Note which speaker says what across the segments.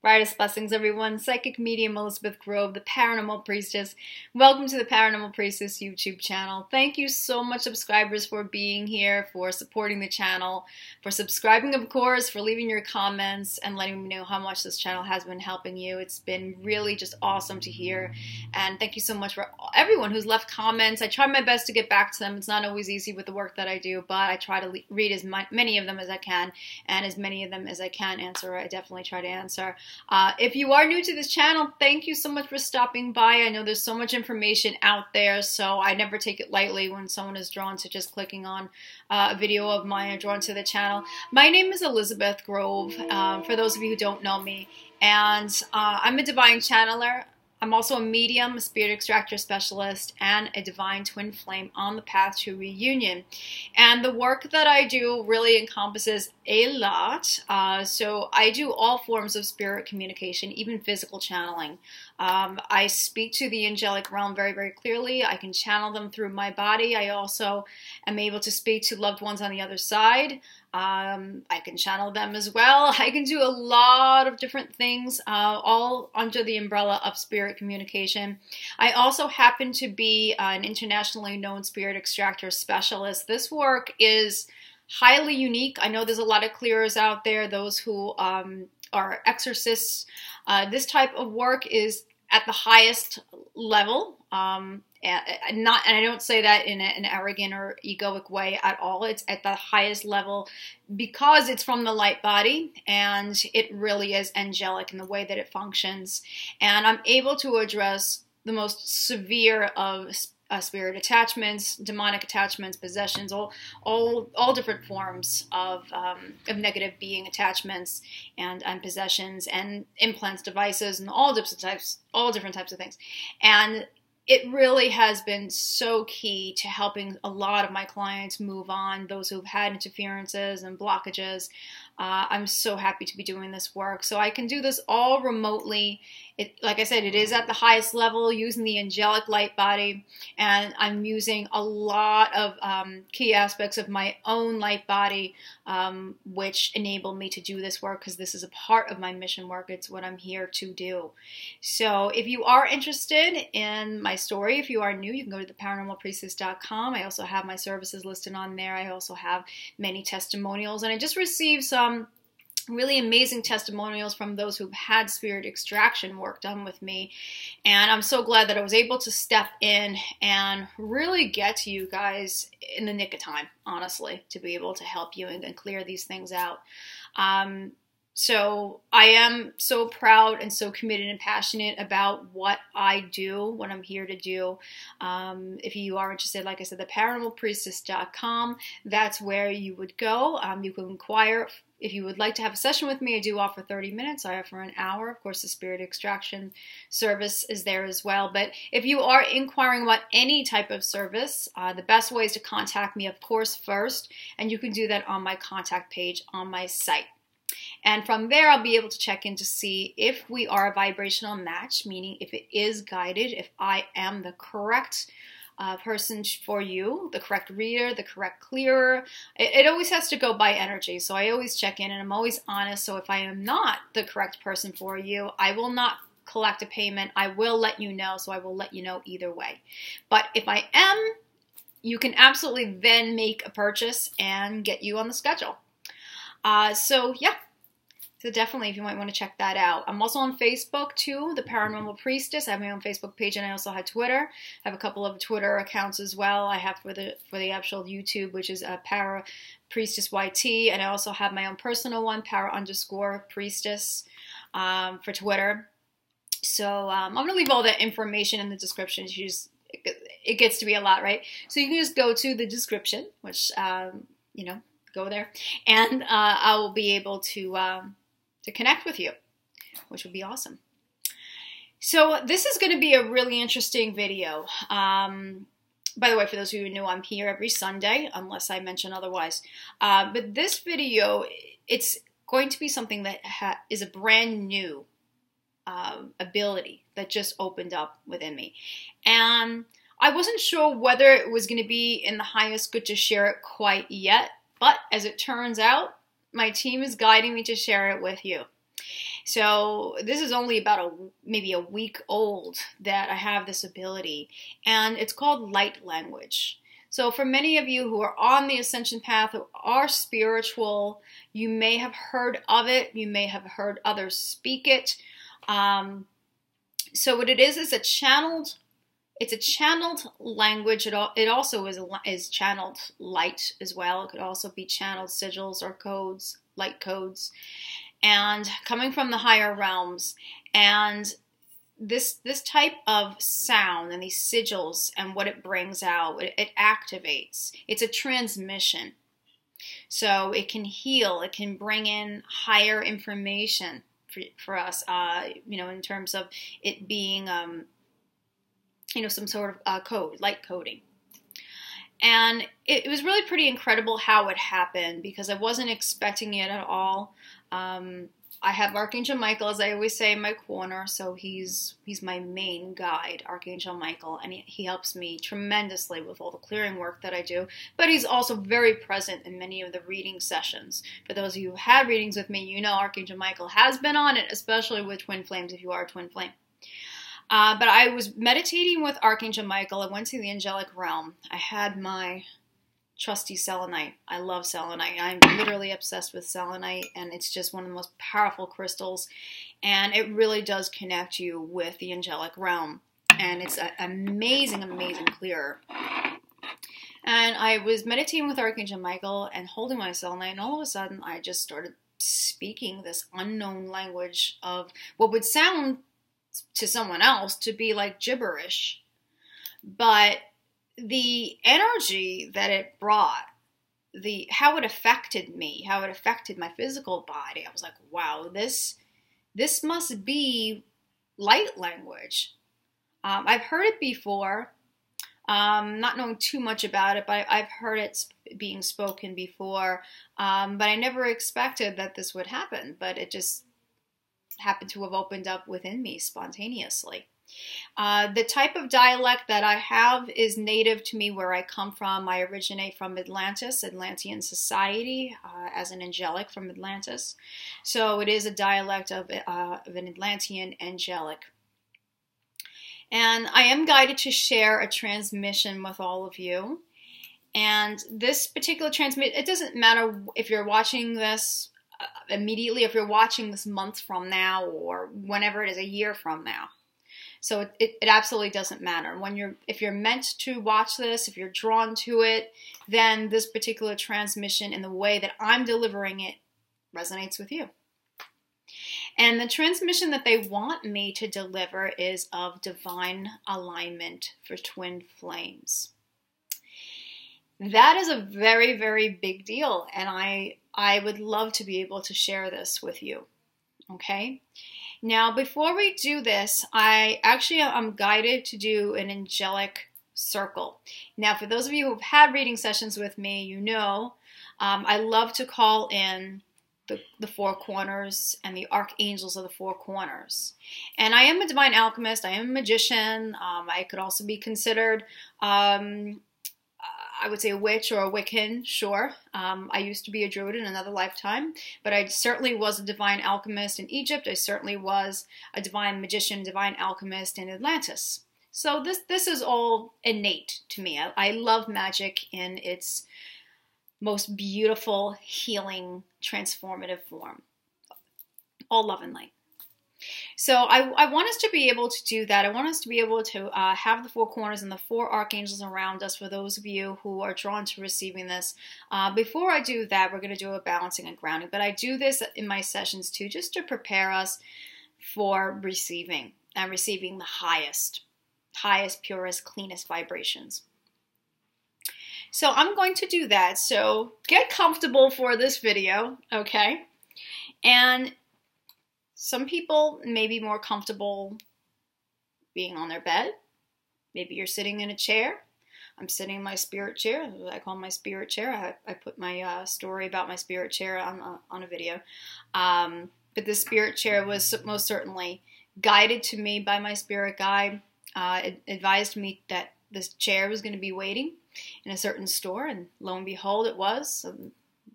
Speaker 1: Brightest blessings, everyone. Psychic medium Elizabeth Grove, the Paranormal Priestess. Welcome to the Paranormal Priestess YouTube channel. Thank you so much, subscribers, for being here, for supporting the channel, for subscribing, of course, for leaving your comments and letting me know how much this channel has been helping you. It's been really just awesome to hear. And thank you so much for everyone who's left comments. I try my best to get back to them. It's not always easy with the work that I do, but I try to read as many of them as I can and as many of them as I can answer. I definitely try to answer. Uh, if you are new to this channel, thank you so much for stopping by. I know there's so much information out there, so I never take it lightly when someone is drawn to just clicking on uh, a video of mine or drawn to the channel. My name is Elizabeth Grove, uh, for those of you who don't know me, and uh, I'm a divine channeler. I'm also a medium, a spirit extractor specialist, and a divine twin flame on the path to reunion. And the work that I do really encompasses a lot. Uh, so I do all forms of spirit communication, even physical channeling. Um, I speak to the angelic realm very, very clearly. I can channel them through my body. I also am able to speak to loved ones on the other side. Um, I can channel them as well. I can do a lot of different things, uh, all under the umbrella of spirit communication. I also happen to be uh, an internationally known spirit extractor specialist. This work is highly unique. I know there's a lot of clearers out there, those who um, are exorcists. Uh, this type of work is at the highest level. Um, and not, and I don't say that in an arrogant or egoic way at all. It's at the highest level because it's from the light body and it really is angelic in the way that it functions. And I'm able to address the most severe of uh, spirit attachments, demonic attachments, possessions, all all all different forms of um, of negative being attachments and and possessions and implants, devices, and all different types all different types of things. And it really has been so key to helping a lot of my clients move on, those who've had interferences and blockages. Uh, I'm so happy to be doing this work. So I can do this all remotely it, like I said, it is at the highest level using the angelic light body, and I'm using a lot of um, key aspects of my own light body, um, which enable me to do this work because this is a part of my mission work. It's what I'm here to do. So, if you are interested in my story, if you are new, you can go to theparanormalpriestess.com. I also have my services listed on there. I also have many testimonials, and I just received some really amazing testimonials from those who've had spirit extraction work done with me. And I'm so glad that I was able to step in and really get to you guys in the nick of time, honestly, to be able to help you and, and clear these things out. Um, so I am so proud and so committed and passionate about what I do, what I'm here to do. Um, if you are interested, like I said, the paranormalpriestess.com, that's where you would go. Um, you can inquire if you would like to have a session with me, I do offer 30 minutes. I offer an hour. Of course, the spirit extraction service is there as well. But if you are inquiring about any type of service, uh, the best way is to contact me, of course, first. And you can do that on my contact page on my site. And from there, I'll be able to check in to see if we are a vibrational match, meaning if it is guided, if I am the correct uh, person for you, the correct reader, the correct clearer. It, it, always has to go by energy. So I always check in and I'm always honest. So if I am not the correct person for you, I will not collect a payment. I will let you know. So I will let you know either way. But if I am, you can absolutely then make a purchase and get you on the schedule. Uh, so yeah, so definitely, if you might want to check that out. I'm also on Facebook too, the Paranormal Priestess. I have my own Facebook page, and I also have Twitter. I have a couple of Twitter accounts as well. I have for the for the actual YouTube, which is a uh, Para Priestess YT, and I also have my own personal one, Para underscore Priestess, um, for Twitter. So um, I'm gonna leave all that information in the description. You just it gets to be a lot, right? So you can just go to the description, which um, you know, go there, and uh, I will be able to um, to connect with you, which would be awesome. So this is going to be a really interesting video. Um, by the way, for those of you who know, I'm here every Sunday, unless I mention otherwise. Uh, but this video, it's going to be something that ha- is a brand new uh, ability that just opened up within me. And I wasn't sure whether it was going to be in the highest good to share it quite yet, but as it turns out, my team is guiding me to share it with you. So this is only about a maybe a week old that I have this ability, and it's called light language. So for many of you who are on the ascension path, who are spiritual, you may have heard of it. You may have heard others speak it. Um, so what it is is a channeled it's a channeled language. It, it also is, is channeled light as well. It could also be channeled sigils or codes, light codes, and coming from the higher realms. And this this type of sound and these sigils and what it brings out, it, it activates. It's a transmission. So it can heal. It can bring in higher information for, for us, uh, you know, in terms of it being, um, you know, some sort of uh, code, light coding. And it, it, was really pretty incredible how it happened because I wasn't expecting it at all. Um, I have Archangel Michael, as I always say, in my corner, so he's he's my main guide, Archangel Michael, and he, he helps me tremendously with all the clearing work that I do. But he's also very present in many of the reading sessions. For those of you who had readings with me, you know Archangel Michael has been on it, especially with Twin Flames, if you are a Twin Flame. Uh, but I was meditating with Archangel Michael. I went to the angelic realm. I had my trusty selenite. I love selenite. I'm literally obsessed with selenite, and it's just one of the most powerful crystals. And it really does connect you with the angelic realm. And it's an amazing, amazing clear. And I was meditating with Archangel Michael and holding my selenite, and all of a sudden I just started speaking this unknown language of what would sound to someone else to be like gibberish. But the energy that it brought the how it affected me how it affected my physical body i was like wow this this must be light language um, i've heard it before um, not knowing too much about it but i've heard it being spoken before um, but i never expected that this would happen but it just happened to have opened up within me spontaneously uh, the type of dialect that I have is native to me where I come from. I originate from Atlantis, Atlantean society, uh, as an angelic from Atlantis. So it is a dialect of, uh, of an Atlantean angelic. And I am guided to share a transmission with all of you. And this particular transmit, it doesn't matter if you're watching this Uh, immediately, if you're watching this months from now, or whenever it is, a year from now. So it, it, it, absolutely doesn't matter. When you're if you're meant to watch this, if you're drawn to it, then this particular transmission and the way that I'm delivering it resonates with you. And the transmission that they want me to deliver is of divine alignment for twin flames. That is a very, very big deal, and I I would love to be able to share this with you. Okay? Now, before we do this, I actually am guided to do an angelic circle. Now, for those of you who've had reading sessions with me, you know um, I love to call in the, the four corners and the archangels of the four corners. And I am a divine alchemist, I am a magician. Um, I could also be considered um, I would say a witch or a Wiccan, sure. Um, I used to be a druid in another lifetime, but I certainly was a divine alchemist in Egypt. I certainly was a divine magician, divine alchemist in Atlantis. So this this is all innate to me. I, I love magic in its most beautiful, healing, transformative form. All love and light. So I, I, want us to be able to do that. I want us to be able to uh, have the four corners and the four archangels around us for those of you who are drawn to receiving this. Uh, before I do that, we're going to do a balancing and grounding. But I do this in my sessions too, just to prepare us for receiving and receiving the highest, highest, purest, cleanest vibrations. So I'm going to do that. So get comfortable for this video, okay? And some people may be more comfortable being on their bed. Maybe you're sitting in a chair. I'm sitting in my spirit chair. I call my spirit chair. I, I put my uh, story about my spirit chair on, uh, on a video. Um, but this spirit chair was most certainly guided to me by my spirit guide. Uh, it advised me that this chair was going to be waiting in a certain store, and lo and behold, it was. So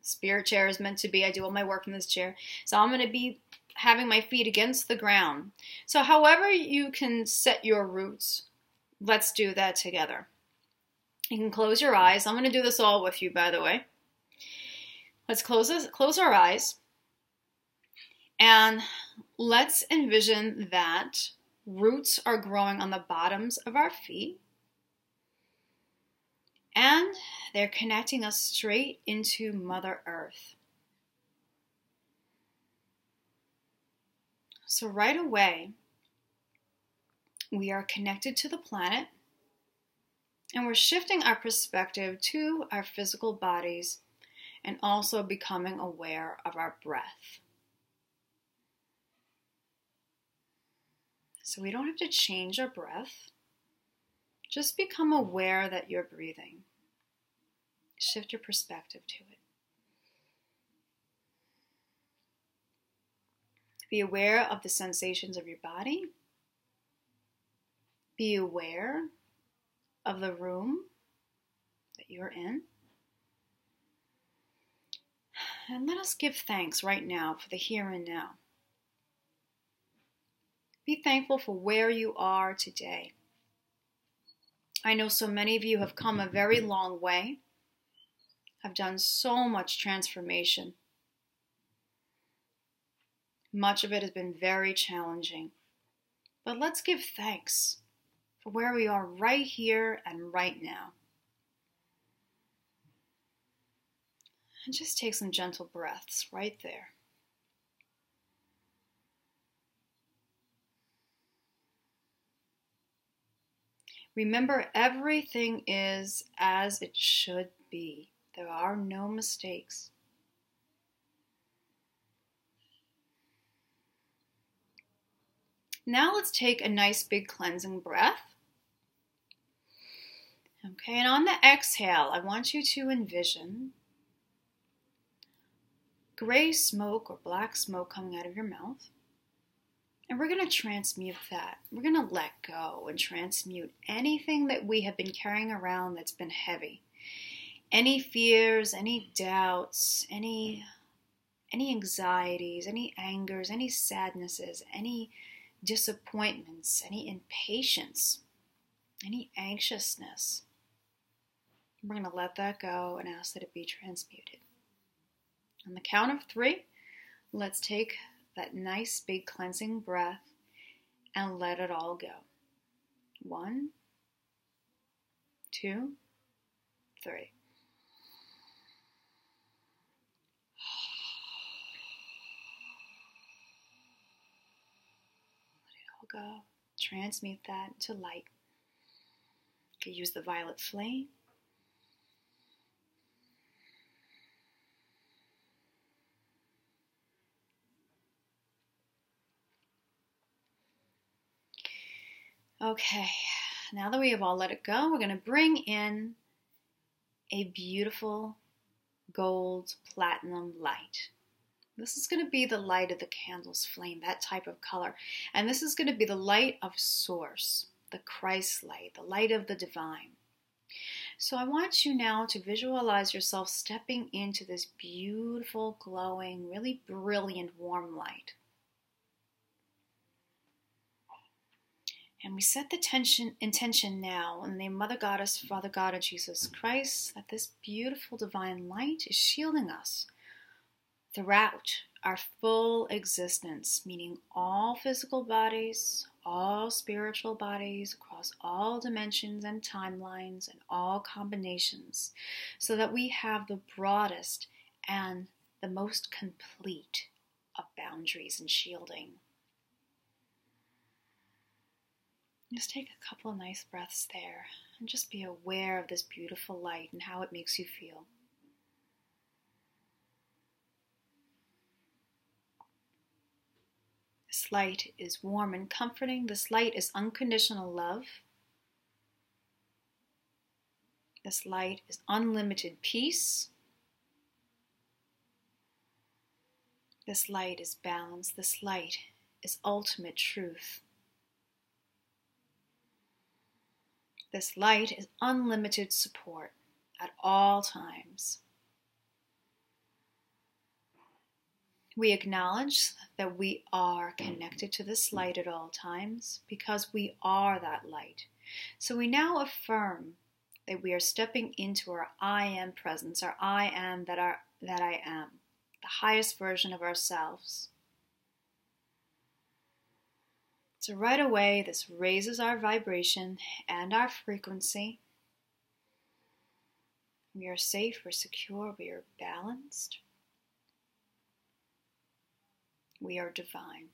Speaker 1: spirit chair is meant to be. I do all my work in this chair. So I'm going to be having my feet against the ground. So, however, you can set your roots, let's do that together. You can close your eyes. I'm going to do this all with you, by the way. Let's close, this, close our eyes and let's envision that roots are growing on the bottoms of our feet and they're connecting us straight into Mother Earth. So, right away, we are connected to the planet and we're shifting our perspective to our physical bodies and also becoming aware of our breath. So, we don't have to change our breath. Just become aware that you're breathing. Shift your perspective to it. Be aware of the sensations of your body. Be aware of the room that you're in. And let us give thanks right now for the here and now. Be thankful for where you are today. I know so many of you have come a very long way, have done so much transformation. Much of it has been very challenging. But let's give thanks for where we are right here and right now. And just take some gentle breaths right there. Remember, everything is as it should be. There are no mistakes. Now let's take a nice big cleansing breath. Okay, and on the exhale, I want you to envision gray smoke or black smoke coming out of your mouth. And we're going to transmute that. We're going to let go and transmute anything that we have been carrying around that's been heavy. Any fears, any doubts, any any anxieties, any angers, any sadnesses, any disappointments, any impatience, any anxiousness. We're going to let that go and ask that it be transmuted. On the count of three, let's take that nice big cleansing breath and let it all go. One, two, three. Go. Transmute that to light. You can use the violet flame. Okay, now that we have all let it go, we're going to bring in a beautiful gold platinum light. This is going to be the light of the candle's flame, that type of color. And this is going to be the light of Source, the Christ light, the light of the divine. So I want you now to visualize yourself stepping into this beautiful, glowing, really brilliant, warm light. And we set the tension, intention now in the name Mother Goddess, Father God, and Jesus Christ that this beautiful divine light is shielding us throughout our full existence, meaning all physical bodies, all spiritual bodies across all dimensions and timelines and all combinations, so that we have the broadest and the most complete of boundaries and shielding. Just take a couple nice breaths there and just be aware of this beautiful light and how it makes you feel. This light is warm and comforting. This light is unconditional love. This light is unlimited peace. This light is balance. This light is ultimate truth. This light is unlimited support at all times. We acknowledge that we are connected to this mm-hmm. light at all times because we are that light. So we now affirm that we are stepping into our I am presence, our I am that are that I am, the highest version of ourselves. So right away this raises our vibration and our frequency. We are safe, we're secure, we are balanced. We are divine.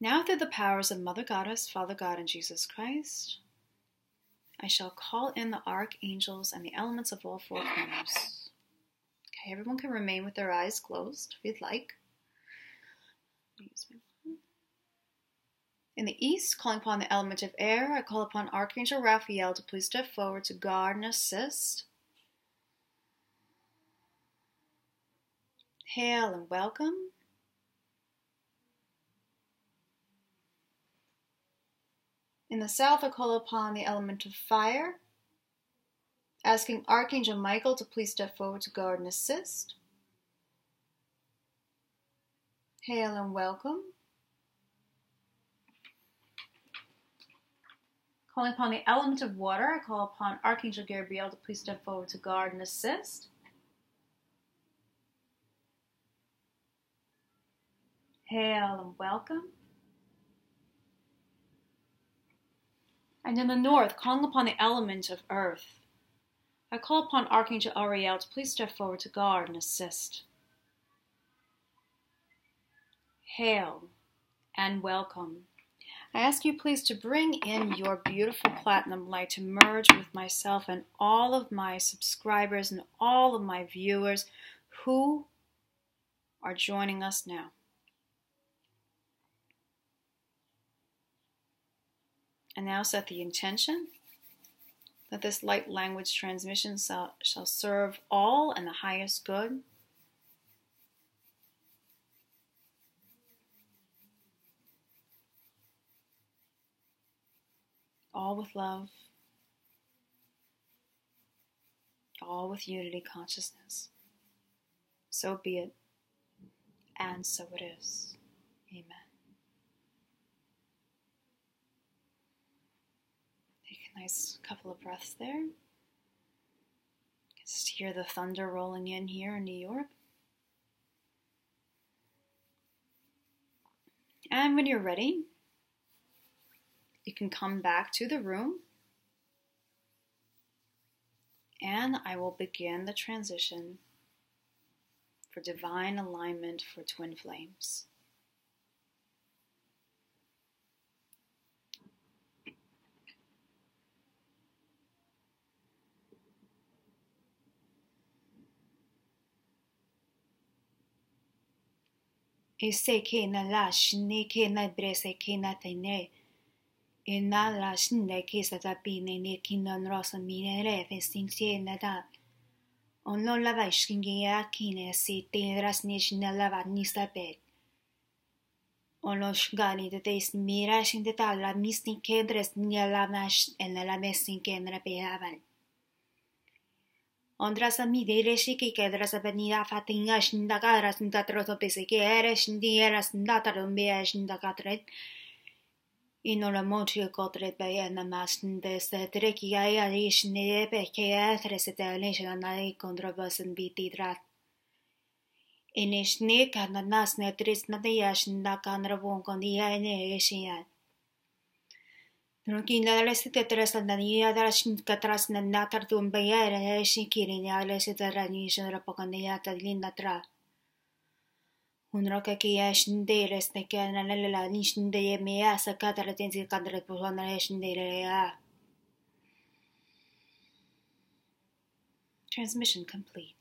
Speaker 1: Now, through the powers of Mother Goddess, Father God, and Jesus Christ, I shall call in the archangels and the elements of all four corners. Okay, everyone can remain with their eyes closed if you'd like. In the east, calling upon the element of air, I call upon Archangel Raphael to please step forward to guard and assist. Hail and welcome. In the south, I call upon the element of fire, asking Archangel Michael to please step forward to guard and assist. Hail and welcome. Calling upon the element of water, I call upon Archangel Gabriel to please step forward to guard and assist. Hail and welcome. And in the north, calling upon the element of earth, I call upon Archangel Ariel to please step forward to guard and assist. Hail and welcome. I ask you please to bring in your beautiful platinum light to merge with myself and all of my subscribers and all of my viewers who are joining us now. And now set the intention that this light language transmission shall, shall serve all and the highest good. All with love, all with unity consciousness. So be it, and so it is. Amen. Nice couple of breaths there. Just hear the thunder rolling in here in New York. And when you're ready, you can come back to the room and I will begin the transition for divine alignment for twin flames. Ese ke na la shne ke na brese ke na tene. E na la shne ke sa ta pine ne kinon rosa mine re fe sin tiene da. O non la vai shinge a kine si tendras ne shne la va ni sta pet. O lo shgani te te smira shin te tal la mistin kedres ni la nash en la mesin kenra pe avan. Ondrasa mi dereshiki kedrasa benida fatinga shinda kadra sinda troto pesiki ere shindi era sinda tarumbia shinda katret. Inora mochi kotret bayana masn deste treki aya ishne peke etresete alishana nai kontrabasen bitidrat. Inishne e kananasne trisna deyashna kanravon kondia ene eshiyan. Na natar tum bayara shin kirin ya lesi darani shin rapakan ya tadlin natra. Unroka ki ya shin deres ne kana la la ni shin de me ya sakatara tenzi kadra pusana shin de ya. Transmission complete.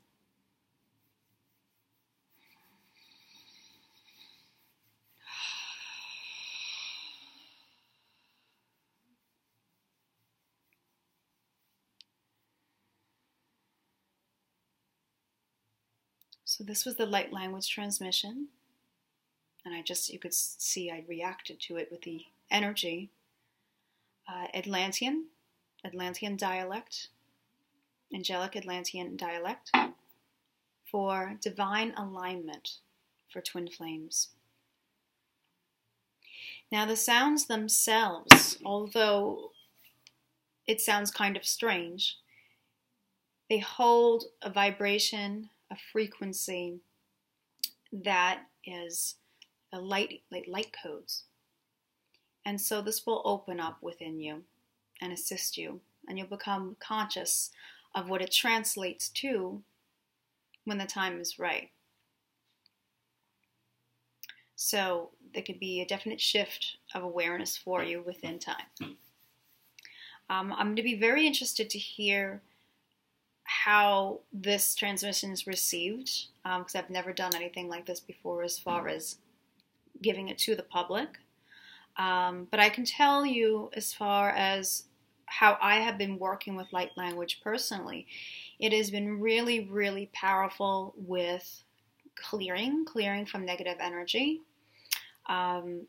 Speaker 1: So this was the light language transmission. And I just, you could see I reacted to it with the energy. Uh, Atlantean, Atlantean dialect. Angelic Atlantean dialect, for divine alignment for twin flames. Now, the sounds themselves, although it sounds kind of strange, they hold a vibration, a frequency that is a light, light codes. And so this will open up within you and assist you, and you'll become conscious of what it translates to when the time is right. So there could be a definite shift of awareness for you within time. Um, I'm going to be very interested to hear how this transmission is received because um, I've never done anything like this before as far as giving it to the public. Um, but I can tell you, as far as how I have been working with light language personally, it has been really, really powerful with clearing, clearing from negative energy, um,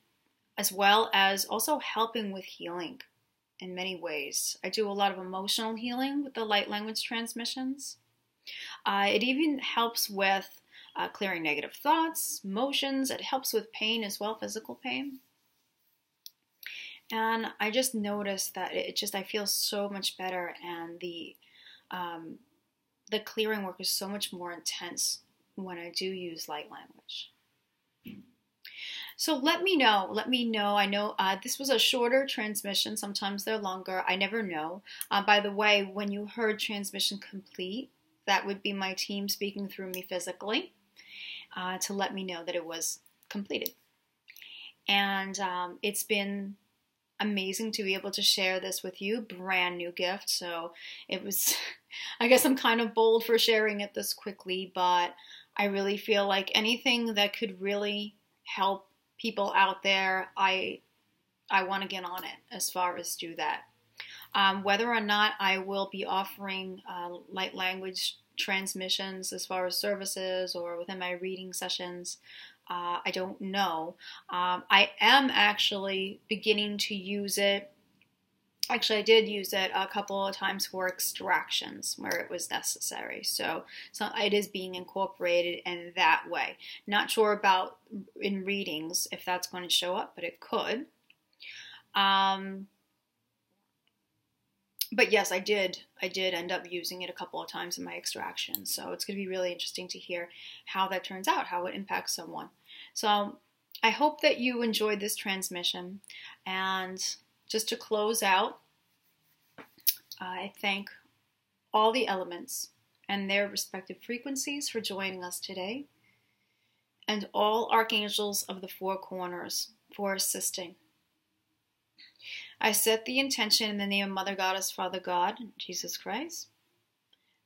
Speaker 1: as well as also helping with healing in many ways. I do a lot of emotional healing with the light language transmissions. Uh, it even helps with uh, clearing negative thoughts, emotions. It helps with pain as well, physical pain. And I just noticed that it just I feel so much better, and the um, the clearing work is so much more intense when I do use light language. So let me know. Let me know. I know uh, this was a shorter transmission. Sometimes they're longer. I never know. Uh, by the way, when you heard transmission complete, that would be my team speaking through me physically uh, to let me know that it was completed. And um, it's been amazing to be able to share this with you. Brand new gift. So it was, I guess I'm kind of bold for sharing it this quickly, but I really feel like anything that could really help people out there, I I want to get on it as far as do that. Um, whether or not I will be offering uh, light language transmissions as far as services or within my reading sessions, uh, I don't know. Um, I am actually beginning to use it. Actually, I did use it a couple of times for extractions where it was necessary. So, so it is being incorporated in that way. Not sure about in readings if that's going to show up, but it could. Um, but yes, I did. I did end up using it a couple of times in my extraction. So it's going to be really interesting to hear how that turns out, how it impacts someone. So I hope that you enjoyed this transmission. And just to close out, I thank all the elements and their respective frequencies for joining us today, and all archangels of the four corners for assisting. I set the intention in the name of Mother Goddess, Father God, Jesus Christ,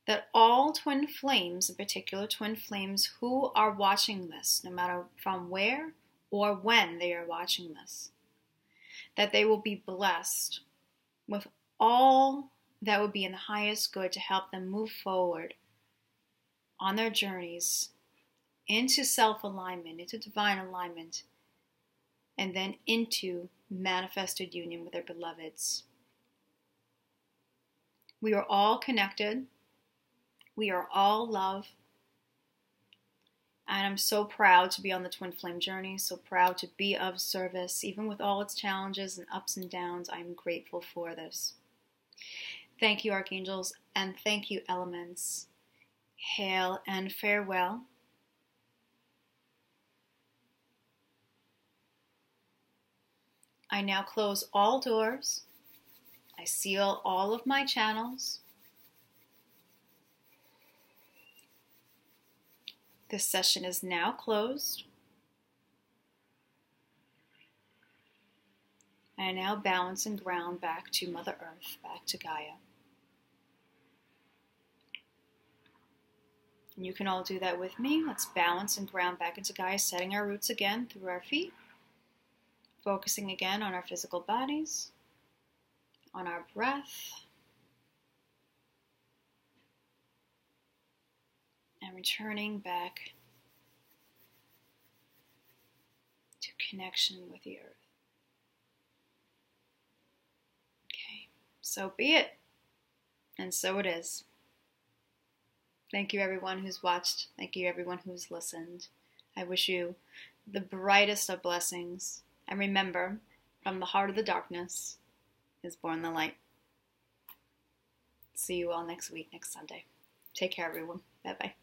Speaker 1: that all twin flames, in particular twin flames who are watching this, no matter from where or when they are watching this, that they will be blessed with all that would be in the highest good to help them move forward on their journeys into self alignment, into divine alignment, and then into manifested union with their beloveds. We are all connected. We are all love. And I'm so proud to be on the twin flame journey, so proud to be of service. Even with all its challenges and ups and downs, I'm grateful for this. Thank you, archangels, and thank you, elements. Hail and farewell. I now close all doors. I seal all of my channels. This session is now closed. I now balance and ground back to Mother Earth, back to Gaia. And you can all do that with me. Let's balance and ground back into Gaia, setting our roots again through our feet. Focusing again on our physical bodies, on our breath, and returning back to connection with the earth. Okay, so be it, and so it is. Thank you, everyone who's watched. Thank you, everyone who's listened. I wish you the brightest of blessings. And remember, from the heart of the darkness is born the light. See you all next week, next Sunday. Take care, everyone. Bye bye.